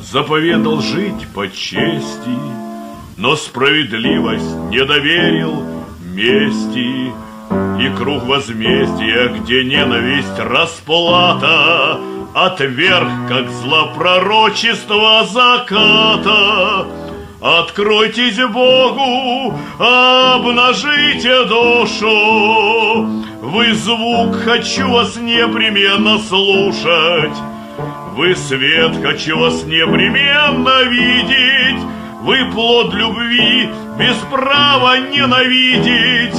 Заповедал жить по чести, но справедливость не доверил мести. И круг возмездия, где ненависть расплата, Отверг, как злопророчество заката. Откройтесь Богу, обнажите душу. Вы звук, хочу вас непременно слушать. Вы свет, хочу вас непременно видеть. Вы плод любви, без права ненавидеть.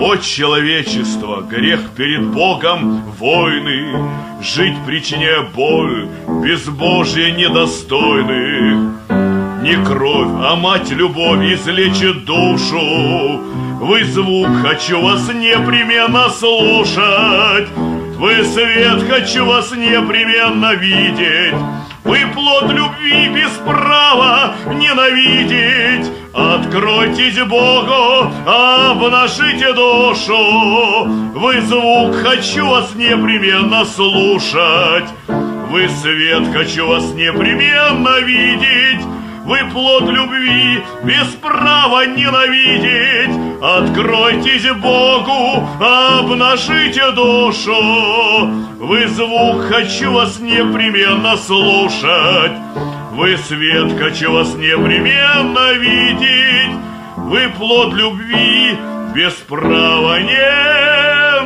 О человечество, грех перед Богом, войны, Жить причиняя боль, безбожие недостойных. Не кровь, а мать любовь излечит душу. Вы звук, хочу вас непременно слушать. Вы свет, хочу вас непременно видеть. Вы плод любви без права ненавидеть. Откройтесь Богу, обнажите душу. Вы звук, хочу вас непременно слушать. Вы свет, хочу вас непременно видеть вы плод любви, без права ненавидеть. Откройтесь Богу, обнажите душу, вы звук хочу вас непременно слушать. Вы свет хочу вас непременно видеть, вы плод любви, без права ненавидеть.